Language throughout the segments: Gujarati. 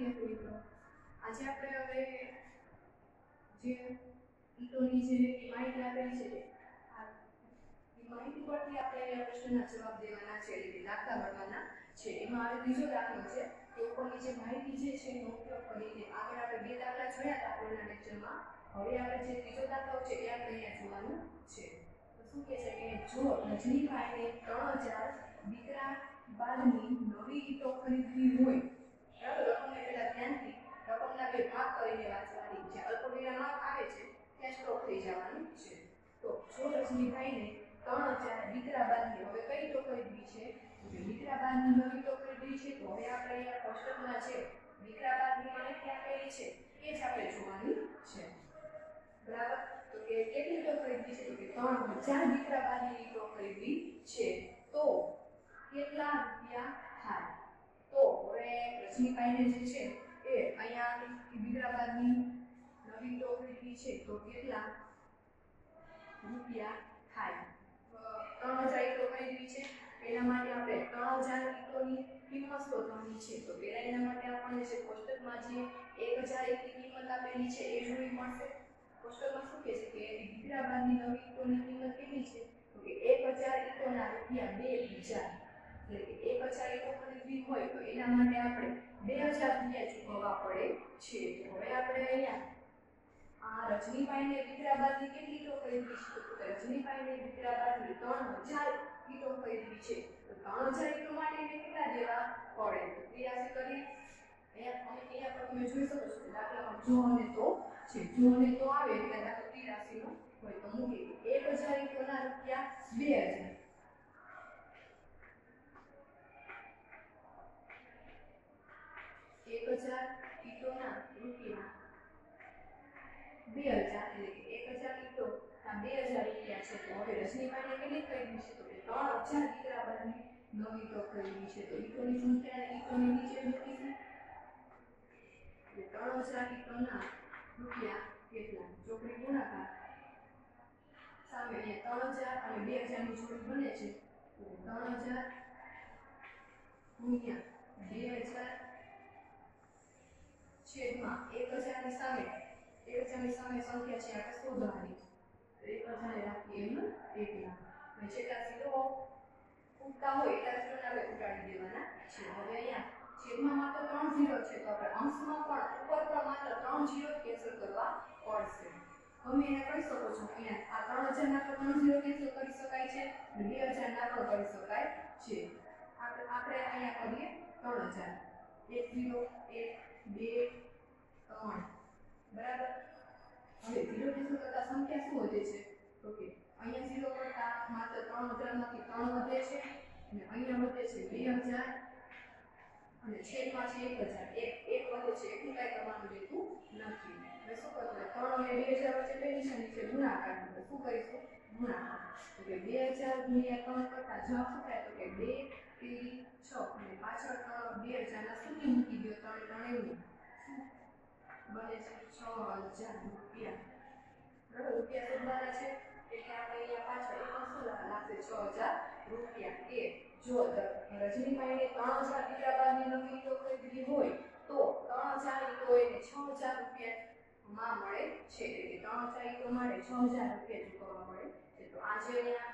વિદ્યાર્થી મિત્રો આજે આપણે હવે જે ઈટોની જે માહિતી આપેલી છે એ પરથી આપણે પ્રશ્નના જવાબ દેવાના છે દાખલા ગણવાના છે. એમાં હવે ત્રીજો દાખલો છે. કે ઉપરની જે માહિતી છે, એનો ઉપયોગ કરીને આગળ આપણે બે દાખલા જોયા હતા આગળના લેક્ચરમાં. હવે આપણે જે ત્રીજો દાખલો છે, એ આપણે અહીંયા જોવાનું છે. તો શું કહે છે? કે જો રજનીભાઈને ત્રણ હજાર દીકરા બાદની નવી ઈટો ખરીદવી હોય બરાબર રકમને પહેલા ધ્યાનથી રકમના બે ભાગ કરીને વાંચવાની જે અલ્પવિરામ આવે છે ત્યાં સ્ટોપ થઈ જવાનું છે તો જો રજનીભાઈને ત્રણ હજાર દીકરા બાદની હવે કઈ ખરીદવી છે? દીકરા નવી ઈટો ખરીદવી છે? તો હવે આપણે અહીંયા કોષ્ટકમાં છે. દીકરા અને ક્યાં કઈ છે? એ જ આપણે જોવાની છે. બરાબર? તો કે કેટલી ખરીદવી છે? તો કે ત્રણ હજાર દીકરા બાદની ઈટો છે. તો કેટલા રૂપિયા થાય? તો હવે રજનીભાઈને જે છે એ અહીંયા દીકરા નવી ઈટો ખરીદવી છે. તો કેટલા રૂપિયા થાય. ત્રણ હજાર ઈટો ખરીદવી છે. એના માટે આપણે ત્રણ હજાર ઈટોની કિંમત શોધવાની છે. તો પહેલાં એના માટે આપણને જે કોષ્ટકમાં જે એક હજાર એકની કિંમત આપેલી છે, એ જોવી મળશે. કોષ્ટકમાં શું કહે છે કે દીકરા બાદની નવી ઈટોની કિંમત કેટલી છે? કે એક હજાર ઈટોના રૂપિયા બે બીજા એટલે એક હજાર ઈટો ખરીદવી હોય તો એના માટે આપણે બે હજાર રૂપિયા ચૂકવવા પડે છે. હવે આપણે અહીંયા આ રજનીભાઈને દીકરા બાદની કેટલી ઈટો ખરીદવી છે? તો રજનીભાઈને દીકરા બાદની ત્રણ હજાર કીટો ખરીદવી છે. તો ત્રણ હજાર ઈટો માટે કેટલા દેવા પડે? તો ત્રિયાસી કરી. અહીંયા અમે અહીંયા પર તમે દાખલામાં જો અને તો છે. જો અને તો આવે એટલે દાખલો ત્રિયાસી નો હોય તો મૂકી એક હજાર ઈટોના રૂપિયા બે હજાર. એક હજાર રૂપિયા બે હજાર, એટલે એક હજાર ઈટો આ બે હજાર રૂપિયા છે, તો હવે રજનીભાઈને કેટલી ખરીદવી છે, તો કે ત્રણ દીકરા બાદની નવી તો ખરીદવી છે, તો ઈટોની સંખ્યા ઈટોની નીચે મૂકીશું એટલે ત્રણ હજાર ઈટોના રૂપિયા કેટલા? ચોકડી ગુણાકાર સામે ત્રણ હજાર અને બે હજારની જોડી બને છે ત્રણ હજાર ગુણ્યા બે હજાર છેદમાં એક હજારની સામે સામે સંખ્યા છે આપણે શોધવાની એક હજારને રાખીએ એનું એકલા અને જેટલા ઝીરો ઉગતા હોય એટલા ઝીરોને આપણે ઉટાડી દેવાના છે હવે અહીંયા છેદમાં માત્ર ત્રણ ઝીરો છે તો આપણે અંશમાં પણ ઉપર પણ માત્ર ત્રણ ઝીરો કેન્સલ કરવા પડશે તમે એને કરી શકો છો અહીંયા આ ત્રણ હજારના પણ ત્રણ ઝીરો કેન્સલ કરી શકાય છે બે હજારના પણ કરી શકાય છે આપણે આપણે અહીંયા કરીએ ત્રણ હજાર એક ઝીરો એક બે ત્રણ બરાબર હવે ઝીરો કેન્સલ કરતા સંખ્યા શું વધે છે? તો કે અહીંયા ઝીરો કરતા માત્ર ત્રણ હજારમાંથી ત્રણ વધે છે, અને અહીંયા વધે છે બે હજાર, અને છેદમાં છે એક હજાર. એક એક વધે છે, એટલું કાંઈ કરવાનું રહેતું નથી. હવે શું કરવું ત્રણ અને બે હજાર વચ્ચે બે નિશાની છે? ગુણાકાર એટલે શું કરીશું? ગુણાકાર. કે બે હજાર ગુણ્યા ત્રણ કરતા જવાબ શું થાય તો કે બે, ત્રી, છ. અને પાછળ ત્રણ, બે હજારના શૂન્ય મૂકી દો ત્રણ ત્રણ એવું બને છે છ હજાર રૂપિયા. રૂપિયા શોધવાના છે. એટલે આપણે અહીંયા પાછળ એક શું લાગશે છ હજાર રૂપિયા. કે જો રજનીભાઈને ત્રણ હજાર દીકરા બાદની નવી ઈટો ખરીદવી હોય, તો ત્રણ હજાર ઈટો એને છ હજાર રૂપિયામાં મળે છે. એટલે ત્રણ હજાર માટે છ હજાર રૂપિયા ચૂકવવા મળે તો આજે અહીંયા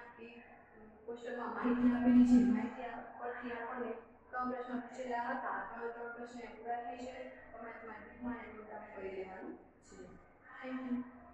ક્વેશ્ચનમાં માહિતી આપેલી છે. માહિતી પરથી આપણને ત્રણ પ્રશ્ન પૂછેલા હતા ત્રણ ત્રણ પ્રશ્ન પૂરા થઈ છે તમારે તમારી કામ કરી લેવાનું છે થેન્ક યુ